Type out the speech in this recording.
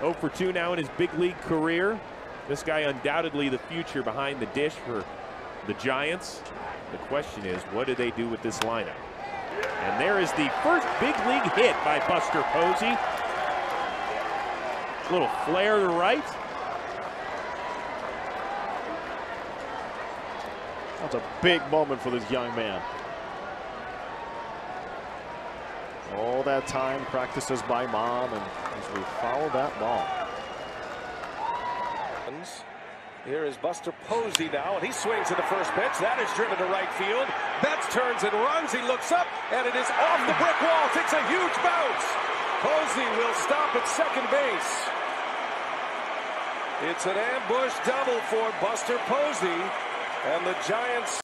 0 for 2 now in his big league career. This guy undoubtedly the future behind the dish for the Giants. The question is, what do they do with this lineup? And there is the first big league hit by Buster Posey. Little flare to right. That's a big moment for this young man. All that time practices by mom, and as we that ball. Here is Buster Posey now, and he swings at the first pitch. That is driven to right field. Betts turns and runs. He looks up, and it is off the brick wall. Takes a huge bounce. Posey will stop at second base. It's an ambush double for Buster Posey, and the Giants.